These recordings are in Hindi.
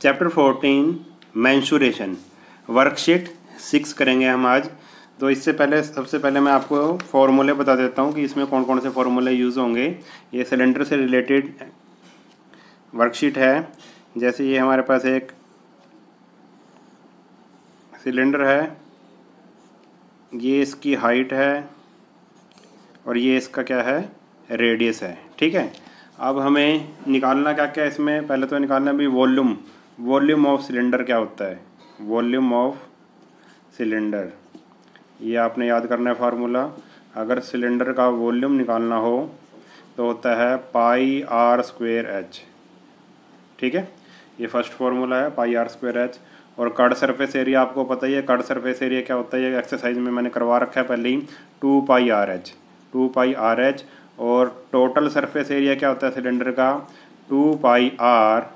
Chapter fourteen mensuration worksheet six करेंगे हम आज। तो इससे पहले, सबसे पहले मैं आपको फॉर्मूले बता देता हूँ कि इसमें कौन कौन से फॉर्मूले यूज़ होंगे। ये सिलेंडर से रिलेटेड वर्कशीट है। जैसे ये हमारे पास एक सिलेंडर है। ये इसकी हाइट है और ये इसका क्या है? रेडियस है। ठीक है? अब हमें निकालना क्या क्या इसमें? पहले तो निकालना भी वॉल्यूम वॉल्यूम ऑफ़ सिलेंडर क्या होता है? Volume of cylinder. ये आपने याद करना है फार्मूला। अगर सिलेंडर का वॉल्यूम निकालना हो तो होता है पाई आर स्क्वेयर एच। ठीक है? ये फ़र्स्ट फार्मूला है, पाई आर स्क्वेयर एच। और कट सरफेस एरिया आपको पता ही है कट सरफेस एरिया क्या होता है? एक्सरसाइज में मैंने करवा रखा है पहले ही। Two pi R H. Two pi R H. और टोटल सरफेस एरिया क्या होता है सिलेंडर का? Two pi R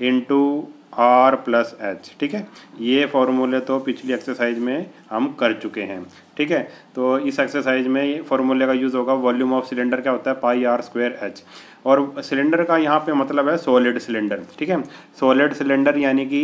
into R plus H ठीक है? ये फॉर्मूले तो पिछली एक्सरसाइज में हम कर चुके हैं, ठीक है? तो इस एक्सरसाइज में फॉर्मूले का यूज़ होगा वॉल्यूम ऑफ़ सिलेंडर क्या होता है? पाई आर स्क्वायर एच और सिलेंडर का यहाँ पे मतलब है सॉलिड सिलेंडर ठीक है? सॉलिड सिलेंडर यानी कि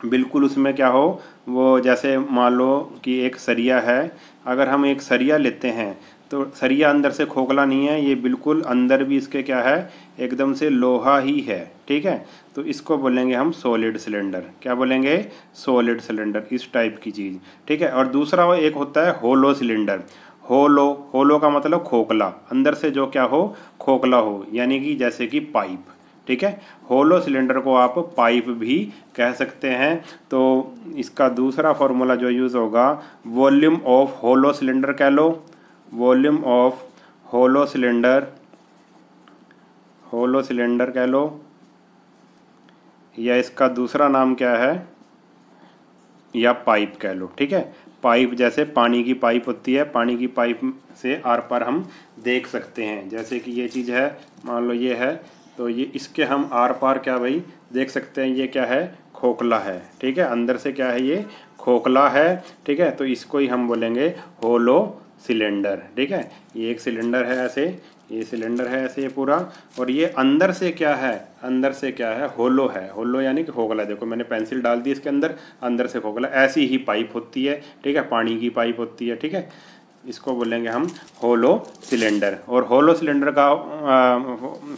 बिल्कुल उसमें क्या हो? वो जैसे मान लो कि एक सरिया है, अगर हम एक सरिया लेते हैं तो सरिया अंदर से खोखला नहीं है, ये बिल्कुल अंदर भी इसके क्या है, एकदम से लोहा ही है, ठीक है? तो इसको बोलेंगे हम सॉलिड सिलेंडर। क्या बोलेंगे? सॉलिड सिलेंडर, इस टाइप की चीज़, ठीक है? और दूसरा एक होता है होलो सिलेंडर। होलो होलो का मतलब खोखला, अंदर से जो क्या हो, खोखला हो, यानी कि जैसे कि पाइप, ठीक है? होलो सिलेंडर को आप पाइप भी कह सकते हैं। तो इसका दूसरा फॉर्मूला जो यूज़ होगा, वॉल्यूम ऑफ़ होलो सिलेंडर कह लो volume of hollow cylinder hollow cylinder कह लो, या इसका दूसरा नाम क्या है? या पाइप कह लो, ठीक है? पाइप जैसे पानी की पाइप होती है, पानी की पाइप से आर पार हम देख सकते हैं। जैसे कि ये चीज़ है, मान लो ये है तो ये इसके हम आर पार क्या भाई, देख सकते हैं ये क्या है? खोखला है, ठीक है? अंदर से क्या है ये? खोखला है, ठीक है? तो इसको ही हम बोलेंगे होलो सिलेंडर, ठीक है? ये एक सिलेंडर है ऐसे, ये सिलेंडर है ऐसे ये पूरा, और ये अंदर से क्या है? अंदर से क्या है? होलो है। होलो यानी कि खोखला देखो, मैंने पेंसिल डाल दी इसके अंदर अंदर से खोखला। ऐसी ही पाइप होती है, ठीक है? पानी की पाइप होती है, ठीक है? इसको बोलेंगे हम होलो सिलेंडर। और होलो सिलेंडर का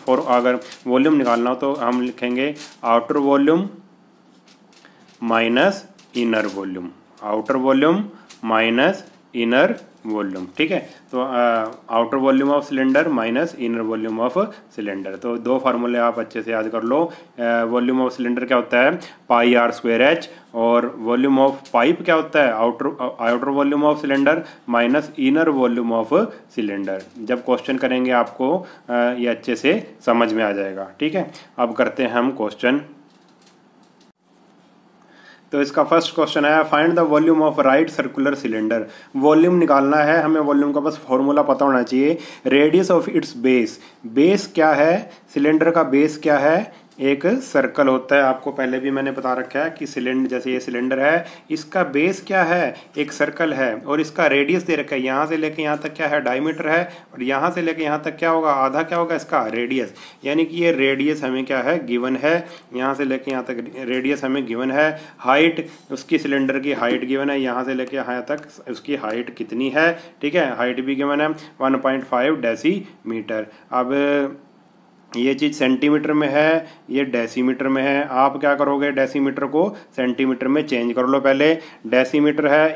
फॉर अगर वॉल्यूम निकालना हो तो हम लिखेंगे outer volume minus inner volume. Outer volume minus inner volume ठीक है? तो outer volume of cylinder minus inner volume of cylinder तो दो फार्मूले आप अच्छे से याद कर लो। वॉल्यूम ऑफ़ सिलेंडर क्या होता है? पाई आर स्क्वेयर एच और वॉल्यूम ऑफ़ पाइप क्या होता है? Outer outer volume of cylinder minus inner volume of cylinder जब क्वेश्चन करेंगे आपको ये अच्छे से समझ में आ जाएगा, ठीक है? अब करते हैं हम क्वेश्चन तो इसका फ़र्स्ट क्वेश्चन है find the volume of right circular cylinder volume निकालना है, हमें वॉल्यूम का बस फॉर्मूला पता होना चाहिए। Radius of its base base क्या है? सिलेंडर का बेस क्या है? एक सर्कल होता है। आपको पहले भी मैंने बता रखा है कि सिलेंडर जैसे ये सिलेंडर है, इसका बेस क्या है? एक सर्कल है और इसका रेडियस दे रखा है। यहाँ से लेके यहाँ तक क्या है? डायमीटर है और यहाँ से लेके यहाँ तक क्या होगा? आधा क्या होगा? इसका रेडियस यानी कि ये रेडियस हमें क्या है? गिवन है। यहाँ से लेके यहाँ तक रेडियस हमें गिवन है। हाइट उसकी सिलेंडर की हाइट गिवन है। यहाँ से लेके यहाँ तक उसकी हाइट कितनी है? ठीक है? हाइट भी गिवन है। One point five decimetre अब ये चीज़ सेंटीमीटर में है, ये डेसीमीटर में है। आप क्या करोगे डेसीमीटर को? सेंटीमीटर में चेंज कर लो पहले। डेसीमीटर है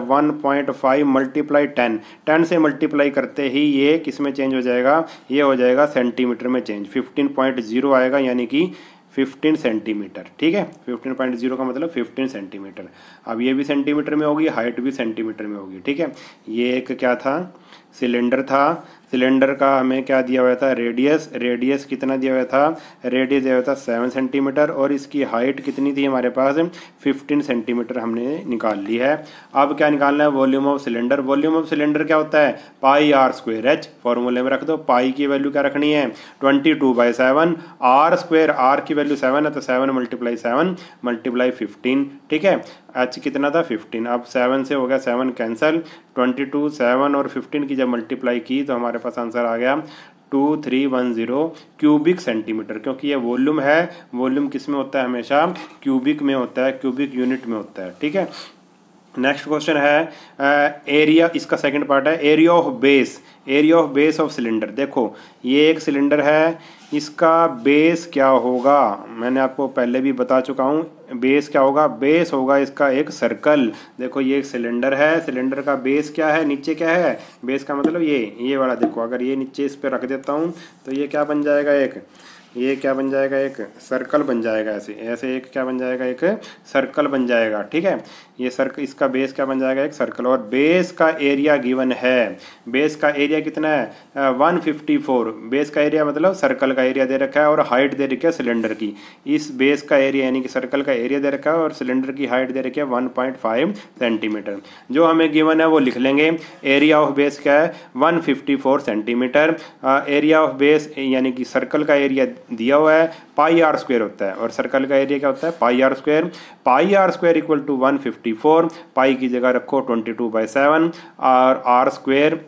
one point five multiply ten ten से मल्टीप्लाई करते ही ये किसमें चेंज हो जाएगा? ये हो जाएगा सेंटीमीटर में चेंज फिफ्टीन पॉइंट ज़ीरो आएगा, यानी कि फिफ्टीन सेंटीमीटर ठीक है? फिफ्टीन पॉइंट ज़ीरो का मतलब फिफ्टीन सेंटीमीटर अब ये भी सेंटीमीटर में होगी हाइट भी सेंटीमीटर में होगी। ठीक है? ये एक क्या था? सिलेंडर था। सिलेंडर का हमें क्या दिया हुआ था? रेडियस। रेडियस कितना दिया हुआ था? रेडियस दिया हुआ था सेवन सेंटीमीटर और इसकी हाइट कितनी थी हमारे पास? फिफ्टीन सेंटीमीटर हमने निकाल ली है। अब क्या निकालना है? Volume of cylinder. Volume of cylinder क्या होता है? Pi r square h. फॉर्मूले में रख दो। पाई की वैल्यू क्या रखनी है? Twenty two by seven. R square r की वैल्यू सेवन है तो seven multiply seven multiply fifteen. ठीक है? एच कितना था? फिफ्टीन। अब सेवन से हो गया seven cancel. Twenty two, seven और फिफ्टीन की जब मल्टीप्लाई की तो हमारे पास आंसर आ गया two three one zero cubic centimetre क्योंकि ये वॉल्यूम है। वॉल्यूम किसमें होता है हमेशा? क्यूबिक में होता है क्यूबिक यूनिट में होता है, ठीक है? नेक्स्ट क्वेश्चन है एरिया इसका सेकंड पार्ट है area of base area of base of cylinder देखो, ये एक सिलेंडर है इसका बेस क्या होगा? मैंने आपको पहले भी बता चुका हूँ बेस क्या होगा? बेस होगा इसका एक सर्कल देखो, ये एक सिलेंडर है। सिलेंडर का बेस क्या है? नीचे क्या है? बेस का मतलब ये ये वाला देखो, अगर ये नीचे इस पर रख देता हूँ तो ये क्या बन जाएगा एक? ये क्या बन जाएगा? एक सर्कल बन जाएगा ऐसे। ऐसे एक क्या बन जाएगा? एक सर्कल बन जाएगा, ठीक है? ये सर्कल इसका बेस क्या बन जाएगा? एक सर्कल और बेस का एरिया गिवन है। बेस का एरिया कितना है? वन फिफ्टी फोर बेस का एरिया मतलब सर्कल का एरिया दे रखा है और हाइट दे रखी है सिलेंडर की। इस बेस का एरिया यानी कि सर्कल का एरिया दे रखा है और सिलेंडर की हाइट दे रखी है वन पॉइंट फाइव सेंटीमीटर जो हमें गिवन है वो लिख लेंगे। एरिया ऑफ़ बेस क्या है? One fifty four centimetre area of base यानी कि सर्कल का एरिया दिया हुआ है पाई आर स्क्वेयर होता है। और सर्कल का एरिया क्या होता है? Pi r square pi r square equal to one fifty four pi की जगह रखो ट्वेंटी टू बाई सेवन और r square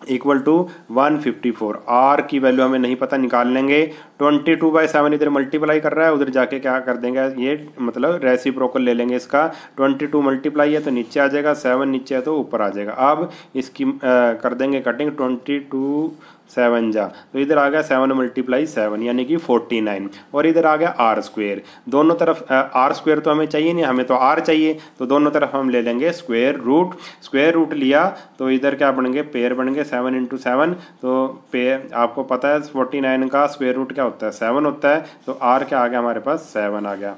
equal to one fifty four r की वैल्यू हमें नहीं पता निकाल लेंगे। ट्वेंटी टू बाई सेवन इधर मल्टीप्लाई कर रहा है उधर जाके क्या कर देंगे? ये मतलब रेसी प्रोकल ले लेंगे इसका। ट्वेंटी टू मल्टीप्लाई है तो नीचे आ जाएगा सेवन नीचे है तो ऊपर आ जाएगा। अब इसकी आ, कर देंगे कटिंग ट्वेंटी टू सेवन जा। तो इधर आ गया सेवन मल्टीप्लाई सेवन, यानी कि फोर्टी नाइन। और इधर आ गया आर स्क्वेयर दोनों तरफ़ आर स्क्वेयर तो हमें चाहिए नहीं, हमें तो आर चाहिए। तो दोनों तरफ़ हम ले लेंगे स्क्वेयर रूट स्क्वेयर रूट लिया तो इधर क्या बनेंगे पेयर बनेंगे सेवन इंटू सेवन तो पेयर आपको पता है फोर्टी नाइन का स्क्वेयर रूट क्या होता है? सेवन होता है। तो आर क्या आ गया हमारे पास? सेवन आ गया।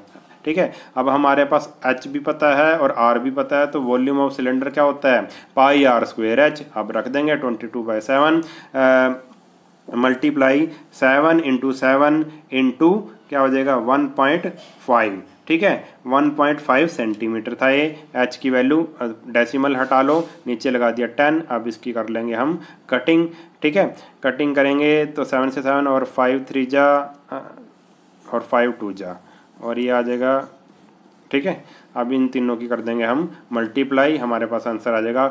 ठीक है? अब हमारे पास एच भी पता है और आर भी पता है तो वॉल्यूम ऑफ़ सिलेंडर क्या होता है? पाई आर स्क्वेयर एच अब रख देंगे twenty two by seven multiply seven into seven into क्या हो जाएगा? वन पॉइंट फाइव ठीक है? वन पॉइंट फाइव सेंटीमीटर था ये। एच की वैल्यू डेसिमल हटा लो, नीचे लगा दिया टेन अब इसकी कर लेंगे हम कटिंग ठीक है? कटिंग करेंगे तो सेवन से सेवन और फाइव थ्री जा और फाइव टू जा। और ये आ जाएगा, ठीक है? अब इन तीनों की कर देंगे हम मल्टीप्लाई हमारे पास आंसर आ जाएगा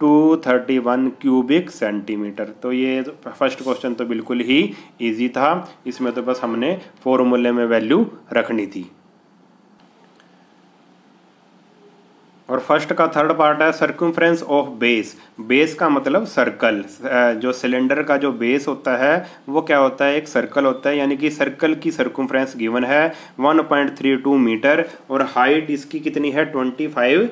two thirty one cubic centimetre तो ये फ़र्स्ट क्वेश्चन तो बिल्कुल ही इजी था। इसमें तो बस हमने फॉर्मूले में वैल्यू रखनी थी। और फ़र्स्ट का थर्ड पार्ट है सर्कमफ्रेंस ऑफ़ बेस बेस का मतलब सर्कल जो सिलेंडर का जो बेस होता है, वो क्या होता है? एक सर्कल होता है, यानी कि सर्कल की सर्कमफ्रेंस गिवन है 1.32 मीटर और हाइट इसकी कितनी है? 25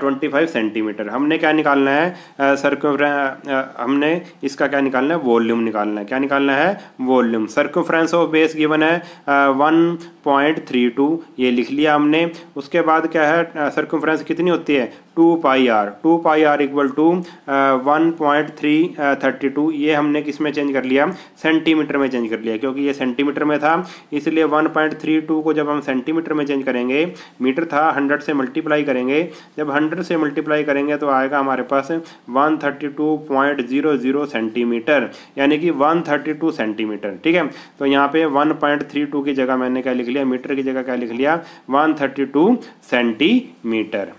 ट्वेंटी फाइव सेंटीमीटर हमने क्या निकालना है? सर्कमफ्रेंस हमने इसका क्या निकालना है? वॉल्यूम निकालना है। क्या निकालना है? Volume circumference of base given है वन पॉइंट थ्री टू ये लिख लिया हमने। उसके बाद क्या है? सर्कमफ्रेंस कितनी होती है? Two pi r. Two pi r equal to one point three thirty two. ये हमने किसमें चेंज कर लिया? सेंटीमीटर में चेंज कर लिया, क्योंकि ये सेंटीमीटर में था, इसलिए वन पॉइंट थ्री टू को जब हम सेंटीमीटर में चेंज करेंगे, मीटर था, हंड्रेड से मल्टीप्लाई करेंगे, जब हंड्रेड से मल्टीप्लाई करेंगे तो आएगा हमारे पास one thirty two point zero zero centimetre, यानी कि वन थर्टी टू सेंटीमीटर, ठीक है? तो यहाँ पे वन पॉइंट थ्री टू की जगह मैंने क्या लिख लिया? मीटर की जगह क्या लिख लिया? One thirty two centimetre.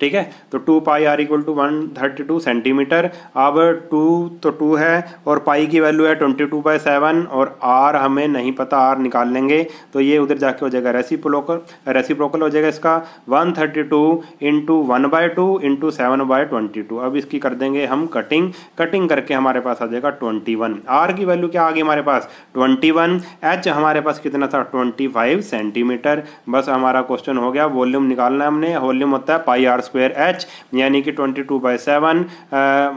ठीक है? तो two pi r equal to one thirty two centimetre अब टू तो टू है, और पाई की वैल्यू है ट्वेंटी टू बाई सेवन और आर हमें नहीं पता आर निकाल लेंगे। तो ये उधर जाके हो जाएगा रेसिप्रोकल रेसिप्रोकल हो जाएगा इसका। One thirty two into one by two into seven by twenty two अब इसकी कर देंगे हम कटिंग कटिंग करके हमारे पास आ जाएगा ट्वेंटी वन आर की वैल्यू क्या आ गई हमारे पास? ट्वेंटी वन एच हमारे पास कितना था? ट्वेंटी फाइव सेंटीमीटर बस हमारा क्वेश्चन हो गया। वॉल्यूम निकालना है हमने। वॉल्यूम होता है पाई आर स्क्वेयर एच यानी कि twenty two by seven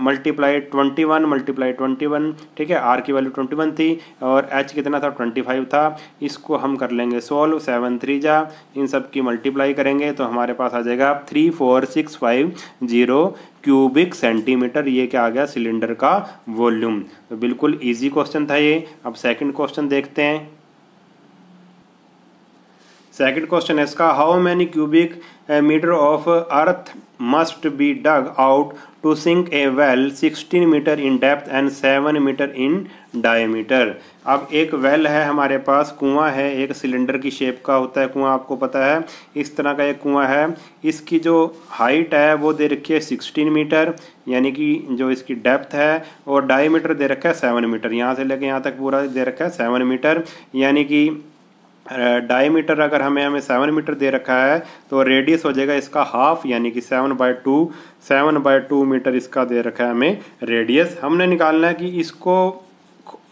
multiply twenty one multiply twenty one ठीक है? आर की वैल्यू ट्वेंटी वन थी और एच कितना था? ट्वेंटी फाइव था। इसको हम कर लेंगे सोल्व सेवन थ्री जा, इन सब की मल्टीप्लाई करेंगे तो हमारे पास आ जाएगा three four six five zero cubic centimetre ये क्या आ गया? सिलेंडर का वॉल्यूम तो बिल्कुल इजी क्वेश्चन था ये। अब सेकंड क्वेश्चन देखते हैं। सेकंड क्वेश्चन है इसका how many cubic metre of earth must be dug out to sink a well 16 metre in depth and 7 metre in diameter अब एक वेल है हमारे पास, कुआँ है, एक सिलेंडर की शेप का होता है कुआँ, आपको पता है। इस तरह का एक कुआँ है। इसकी जो हाइट है, वो दे रखी है 16 मीटर यानी कि जो इसकी डेप्थ है, और डायमीटर दे रखा है सेवन मीटर यहाँ से लेके यहाँ तक पूरा दे रखा है सेवन मीटर यानी कि डायमीटर अगर हमें हमें सेवन मीटर दे रखा है तो रेडियस हो जाएगा इसका हाफ़ यानी कि seven by two seven by two metre इसका दे रखा है हमें रेडियस हमने निकालना है कि इसको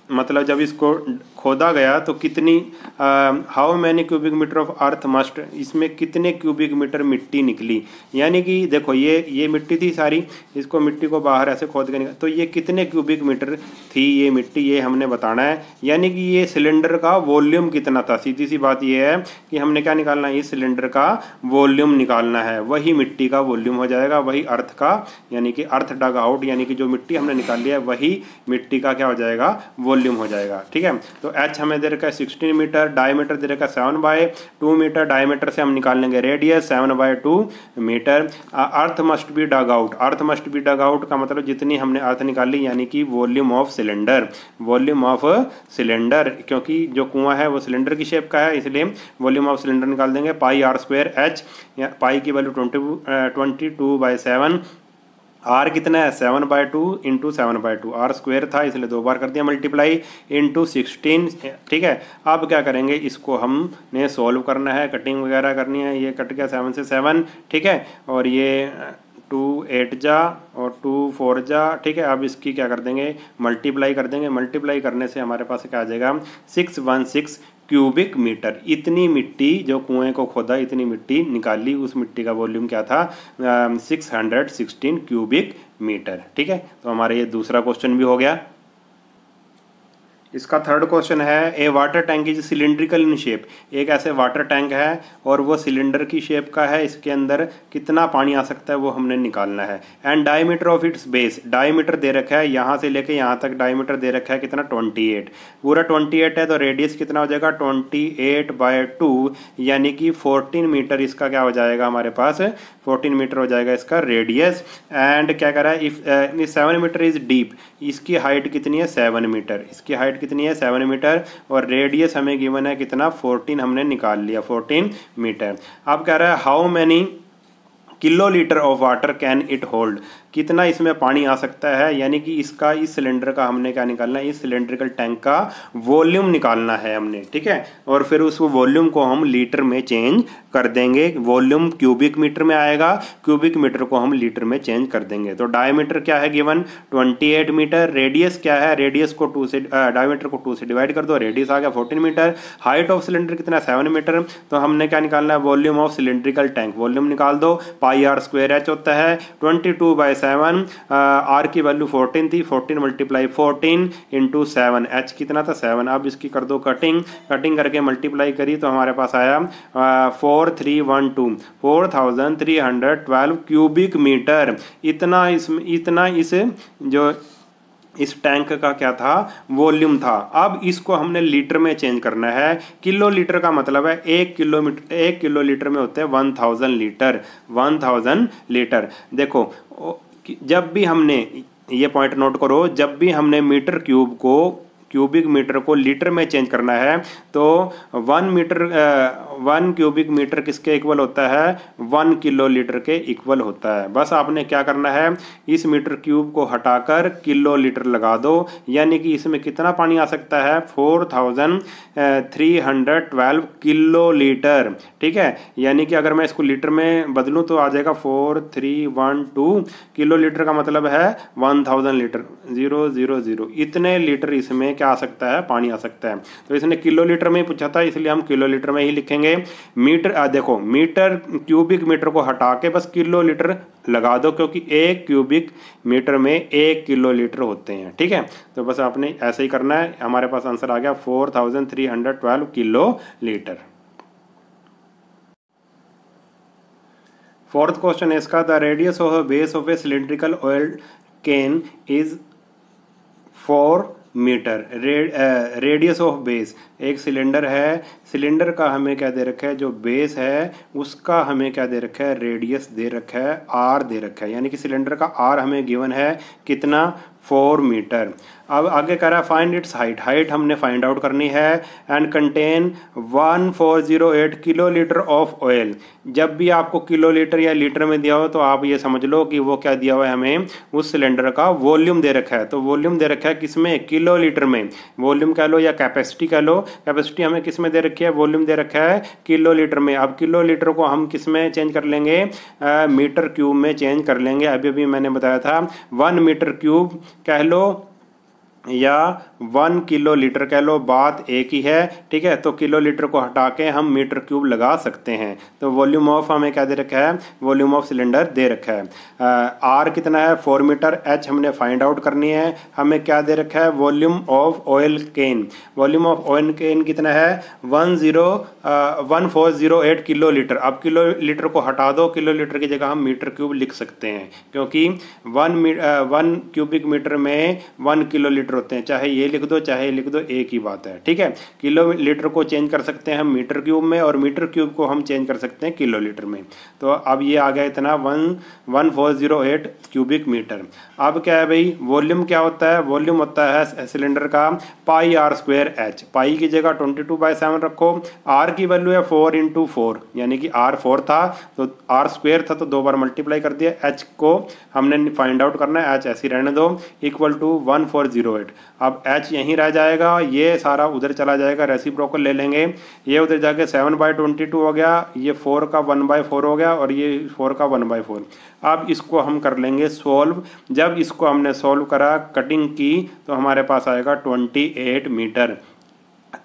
मतलब जब इसको खोदा गया तो कितनी how many cubic metre of earth must इसमें कितने क्यूबिक मीटर मिट्टी निकली? यानी कि देखो, ये ये मिट्टी थी सारी, इसको मिट्टी को बाहर ऐसे खोद के निकाल तो ये कितने क्यूबिक मीटर थी ये मिट्टी, ये हमने बताना है। यानी कि ये सिलेंडर का वॉल्यूम कितना था? सीधी सी बात ये है कि हमने क्या निकालना है? इस सिलेंडर का वॉल्यूम निकालना है। वही मिट्टी का वॉल्यूम हो जाएगा, वही अर्थ का, यानी कि अर्थ डग आउट यानी कि जो मिट्टी हमने निकाल लिया है, वही मिट्टी का क्या हो जाएगा? वॉल्यूम हो जाएगा, ठीक है? तो एच हमें दे रखा है सिक्सटीन मीटर डायमीटर दे रखा है seven by two metre diameter से हम निकाल लेंगे radius seven by two metre earth must be dug out earth must be dug out का मतलब जितनी हमने अर्थ निकाली, यानी कि volume of cylinder. Volume of cylinder, क्योंकि जो कुआँ है वो सिलेंडर की शेप का है, इसलिए वॉल्यूम ऑफ़ सिलेंडर निकाल देंगे pi r square h pi की value twenty twenty two by seven r कितना है? Seven by two into seven by two r square था, इसलिए दो बार कर दिया मल्टीप्लाई इंटू सिक्सटीन ठीक है? अब क्या करेंगे? इसको हमने सॉल्व करना है कटिंग वगैरह करनी है। ये कट गया सेवन से सेवन ठीक है? और ये टू एट जा और टू फोर जा, ठीक है? अब इसकी क्या कर देंगे? मल्टीप्लाई कर देंगे। मल्टीप्लाई करने से हमारे पास क्या आ जाएगा? Six one six cubic metre, इतनी मिट्टी, जो कुएँ को खोदा, इतनी मिट्टी निकाली, उस मिट्टी का वॉल्यूम क्या था? Six hundred sixteen cubic metre ठीक है? तो हमारा ये दूसरा क्वेश्चन भी हो गया। इसका थर्ड क्वेश्चन है a water tank is cylindrical in shape एक ऐसे वाटर टैंक है और वो सिलेंडर की शेप का है, इसके अंदर कितना पानी आ सकता है वो हमने निकालना है। And diameter of its base diameter दे रखा है, यहाँ से लेके यहाँ तक डायमीटर दे रखा है, कितना? 28 पूरा 28 है तो रेडियस कितना हो जाएगा? 28 एट बाय टू यानी कि 14 मीटर इसका क्या हो जाएगा हमारे पास? 14 मीटर हो जाएगा इसका रेडियस एंड क्या कह रहा है if seven metre is deep इसकी हाइट कितनी है? सेवन मीटर इसकी हाइट कितनी है? सेवन मीटर और रेडियस हमें गिवन है कितना? फोर्टीन हमने निकाल लिया फोर्टीन मीटर अब कह रहा है how many kilolitre of water can it hold कितना इसमें पानी आ सकता है, यानी कि इसका इस सिलेंडर का हमने क्या निकालना है, इस सिलेंड्रिकल टैंक का वॉल्यूम निकालना है हमने, ठीक है? और फिर उस वॉल्यूम को हम लीटर में चेंज कर देंगे, वॉल्यूम क्यूबिक मीटर में आएगा, क्यूबिक मीटर को हम लीटर में चेंज कर देंगे। तो डायमीटर क्या है गिवन? 28 मीटर, रेडियस क्या है? रेडियस को टू से डायमीटर को टू से डिवाइड कर दो, रेडियस आ गया 14 मीटर, हाइट ऑफ़ सिलेंडर कितना सेवन मीटर। तो हमने क्या निकालना है? Volume of cylindrical tank, volume निकाल दो, पाई आर स्क्वेयर एच होता है, twenty two by seven r की वैल्यू फोर्टीन थी fourteen multiply fourteen into seven h कितना था? सेवन अब इसकी कर दो कटिंग कटिंग करके मल्टीप्लाई करी तो हमारे पास आया four three one two four thousand three hundred twelve cubic metre इतना इसमें इतना इस जो इस टैंक का क्या था? वॉल्यूम था. अब इसको हमने लीटर में चेंज करना है. किलो लीटर का मतलब है एक किलोमीटर एक किलो लीटर में होते हैं one thousand litre one thousand litre देखो जब भी हमने ये पॉइंट नोट करो जब भी हमने मीटर क्यूब को क्यूबिक मीटर को लीटर में चेंज करना है तो one metre one cubic metre किसके इक्वल होता है? वन किलो लीटर के इक्वल होता है। बस आपने क्या करना है? इस मीटर क्यूब को हटाकर किलो लीटर लगा दो। यानी कि इसमें कितना पानी आ सकता है? Four thousand three hundred twelve kilolitre. ठीक है? यानी कि अगर मैं इसको लीटर में बदलूँ तो आ जाएगा four three one two. Kilolitre का मतलब है one thousand litre. Zero zero zero. इतने लीटर इसमें क्या आ सकता है? पानी आ सकता है। तो इसने किलो लीटर में पूछा था इसलिए हम किलो लीटर में ही लिखेंगे। मीटर आ, देखो मीटर क्यूबिक मीटर को हटा के बस किलो लीटर लगा दो क्योंकि एक क्यूबिक मीटर में एक किलो लीटर होते हैं ठीक है? तो बस आपने ऐसे ही करना है। हमारे पास आंसर आ गया four thousand three hundred twelve kilolitre fourth question है इसका the radius of base of a cylindrical oil can is four metre radius of base एक सिलेंडर है सिलेंडर का हमें क्या दे रखा है? जो बेस है, उसका हमें क्या दे रखा है? रेडियस दे रखा है आर दे रखा है। यानी कि सिलेंडर का आर हमें गिवन है कितना? फोर मीटर अब आगे कह रहा है फाइंड इट्स हाइट हाइट हमने फाइंड आउट करनी है and contain one four zero eight kilolitre of oil जब भी आपको किलो लीटर या लीटर में दिया हो तो आप ये समझ लो कि वो क्या दिया हुआ है हमें उस सिलेंडर का वॉल्यूम दे रखा है। तो वॉल्यूम दे रखा है किसमें? किलो लीटर में। वॉल्यूम कह लो या कैपेसिटी कह लो। कैपेसिटी हमें किसमें दे रखी है? वॉल्यूम दे रखा है किलो लीटर में। अब किलो लीटर को हम किसमें चेंज कर लेंगे? मीटर क्यूब में चेंज कर लेंगे। अभी अभी मैंने बताया था वन मीटर क्यूब कह लो या वन किलो लीटर कह लो, बात एक ही है, ठीक है? तो किलो लीटर को हटा के हम मीटर क्यूब लगा सकते हैं। तो वॉल्यूम ऑफ़ हमें क्या दे रखा है? वॉल्यूम ऑफ़ सिलेंडर दे रखा है। आर कितना है? Four metre. एच हमने फाइंड आउट करनी है। हमें क्या दे रखा है? Volume of oil can. Volume of oil can कितना है? One zero one four zero eight kilolitre अब किलो लीटर को हटा दो। किलो लीटर की जगह हम मीटर क्यूब लिख सकते हैं। क्योंकि वन वन क्यूबिक मीटर में वन किलो लीटर होते हैं, चाहे ये लिख दो, चाहे लिख दो, एक ही बात है, ठीक है? किलो लीटर को चेंज कर सकते हैं हम मीटर क्यूब में और मीटर क्यूब को हम चेंज कर सकते हैं किलो लीटर में। तो अब ये आ गया इतना, one one four zero eight cubic metre. अब क्या है भाई, वॉल्यूम क्या होता है? वॉल्यूम होता है सिलेंडर का pi r square h. Pi की जगह ट्वेंटी टू बाई सेवन रखो। आर की वैल्यू है फोर इंटू फोर, यानी कि आर फोर था तो आर स्क्वेयर था तो दो बार मल्टीप्लाई कर दिया। एच को हमने फाइंड आउट करना है, एच ऐसी रहने दो equal to one four zero eight. अब एच यहीं रह जाएगा, ये सारा उधर चला जाएगा रेसिप्रोकल ले लेंगे। ये उधर जाके सेवन बाई ट्वेंटी टू हो गया, ये फोर का वन बाई फोर हो गया और ये फोर का वन बाई फोर अब इसको हम कर लेंगे सोल्व जब इसको हमने सोल्व करा कटिंग की तो हमारे पास आएगा ट्वेंटी एट मीटर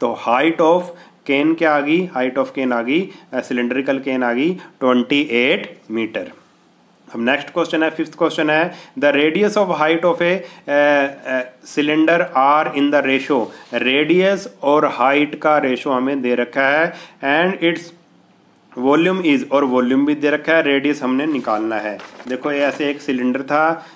तो हाइट ऑफ़ केन क्या आ गई? हाइट ऑफ़ केन आ गई सिलेंड्रिकल केन आ गई ट्वेंटी एट मीटर अब नेक्स्ट क्वेश्चन है फिफ्थ क्वेश्चन है. The radius of height of a cylinder are in the ratio radius और हाइट का रेशो हमें दे रखा है एंड इट्स वॉल्यूम इज़ और वॉल्यूम भी दे रखा है. रेडियस हमने निकालना है. देखो, ये ऐसे एक सिलेंडर था.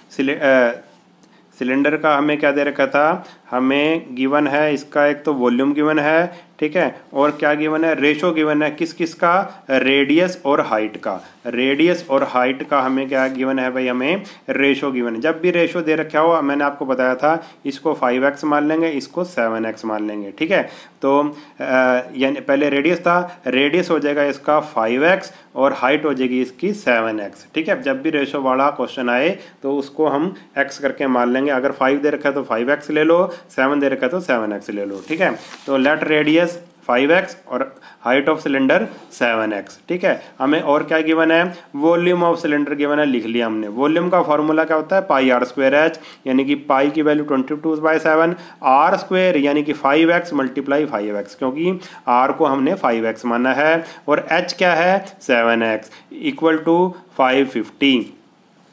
सिलेंडर का हमें क्या दे रखा था? हमें गिवन है, इसका एक तो वॉल्यूम गिवन है, ठीक है? और क्या गिवन है? रेशो गिवन है। किस किस का? रेडियस और हाइट का। रेडियस और हाइट का हमें क्या गिवन है भाई? हमें रेशो गिवन है। जब भी रेशो दे रखा हो, मैंने आपको बताया था, इसको फाइव एक्स मान लेंगे, इसको सेवन एक्स मान लेंगे, ठीक है? तो यानी पहले रेडियस था रेडियस हो जाएगा इसका फाइव एक्स और हाइट हो जाएगी इसकी सेवन एक्स ठीक है? जब भी रेशो वाला क्वेश्चन आए तो उसको हम एक्स करके मान लेंगे। अगर फाइव दे रखा है तो फाइव एक्स ले लो। सेवन दे रखा है तो सेवन एक्स ले लो, ठीक है? तो लेट रेडियस फाइव एक्स और height of cylinder seven x ठीक है? हमें और क्या गिवन है? वॉल्यूम ऑफ़ सिलेंडर गिवन है, लिख लिया हमने। वॉल्यूम का फॉर्मूला क्या होता है? पाई आर स्क्वेयर एच यानी कि पाई की value twenty two by seven r square यानी कि five x multiply five x क्योंकि आर को हमने फाइव एक्स माना है, और एच क्या है? Seven x equal to five fifty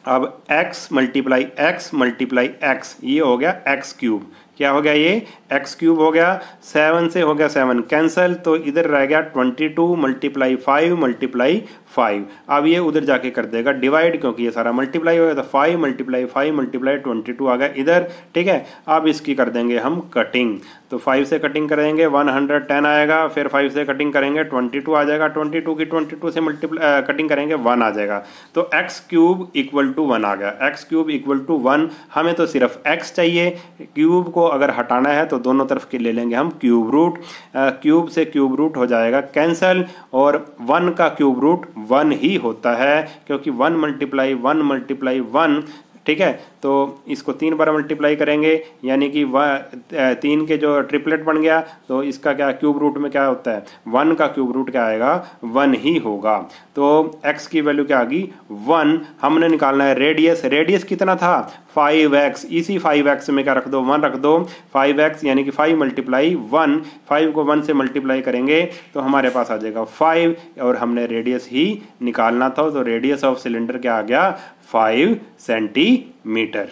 अब x multiply x multiply x ये हो गया x क्यूब क्या हो गया ये? एक्स क्यूब हो गया सेवन से हो गया सेवन कैंसल तो इधर रह गया twenty two multiply five multiply five अब ये उधर जाके कर देगा डिवाइड क्योंकि ये सारा मल्टीप्लाई हो गया तो five multiply five multiply twenty two आ गया इधर, ठीक है? अब इसकी कर देंगे हम कटिंग तो फाइव से कटिंग करेंगे वन हंड्रेड टेन आएगा, फिर फाइव से कटिंग करेंगे ट्वेंटी टू आ जाएगा ट्वेंटी टू की ट्वेंटी टू से मल्टीप्लाई कटिंग करेंगे वन आ जाएगा. तो x cube equal to one आ गया. X cube equal to one हमें तो सिर्फ़ एक्स चाहिए. क्यूब को अगर हटाना है तो दोनों तरफ़ के ले लेंगे हम क्यूब रूट। क्यूब से क्यूब रूट हो जाएगा कैंसल और वन का क्यूब रूट वन ही होता है, क्योंकि one multiply one multiply one ठीक है? तो इसको तीन बार मल्टीप्लाई करेंगे, यानी कि वह तीन के जो ट्रिपलेट बन गया तो इसका क्या क्यूब रूट में क्या होता है? वन का क्यूब रूट क्या आएगा? वन ही होगा। तो एक्स की वैल्यू क्या आ गई? वन। हमने निकालना है रेडियस रेडियस कितना था? फाइव एक्स इसी फाइव एक्स में क्या रख दो? वन रख दो। फाइव एक्स यानी कि फाइव मल्टीप्लाई वन फाइव को वन से मल्टीप्लाई करेंगे तो हमारे पास आ जाएगा फाइव और हमने रेडियस ही निकालना था तो रेडियस ऑफ़ सिलेंडर क्या आ गया? Five centimetre